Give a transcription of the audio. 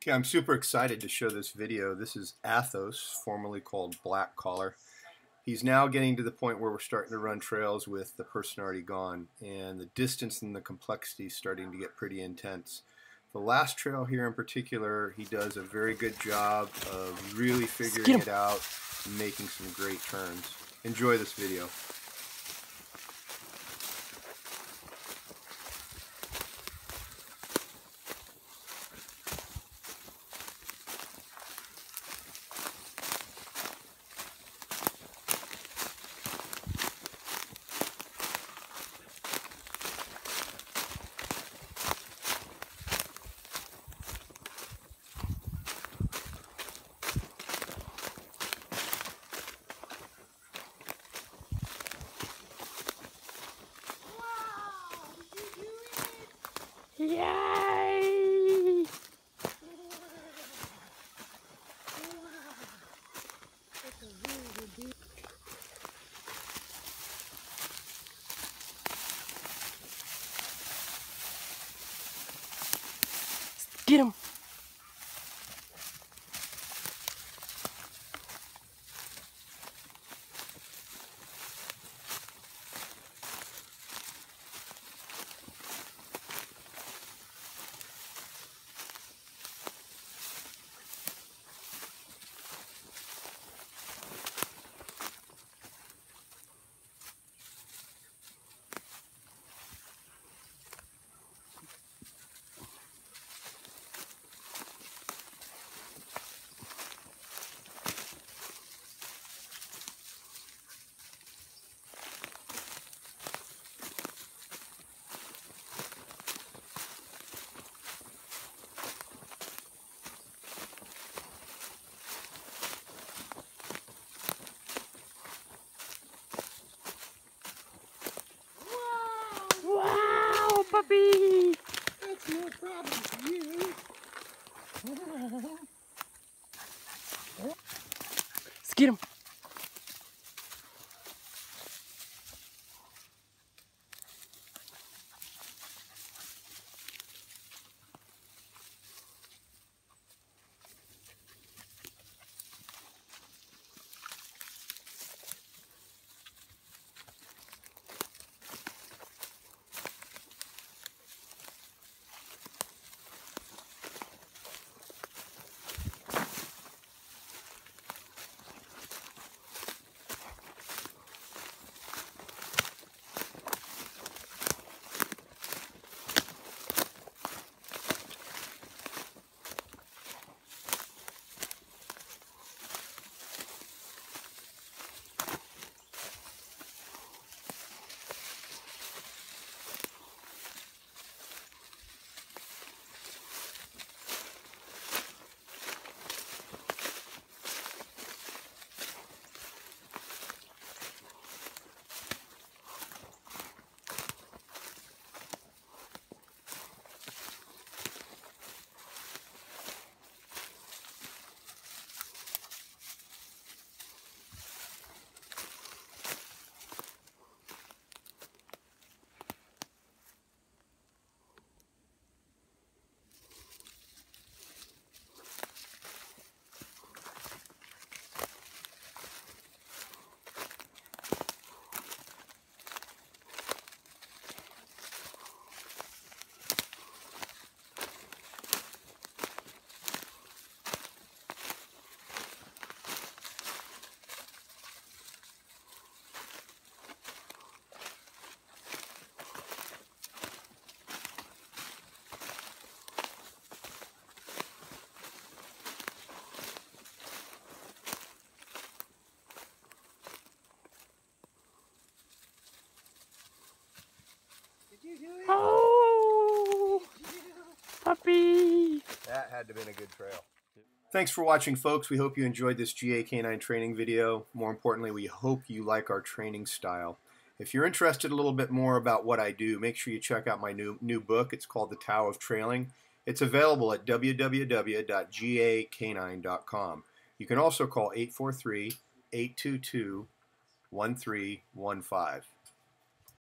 Okay, I'm super excited to show this video. This is Athos, formerly called Black Collar. He's now getting to the point where we're starting to run trails with the person already gone, and the distance and the complexity is starting to get pretty intense. The last trail here in particular, he does a very good job of really figuring it out and making some great turns. Enjoy this video. Yay! Get him! Puppy! That's no problem for you. Let's get him. That had to have been a good trail. Thanks for watching, folks. We hope you enjoyed this GA K9 training video. More importantly, we hope you like our training style. If you're interested a little bit more about what I do, make sure you check out my new, new book. It's called The Tao of Trailing. It's available at www.gak9.com. You can also call 843 822 1315.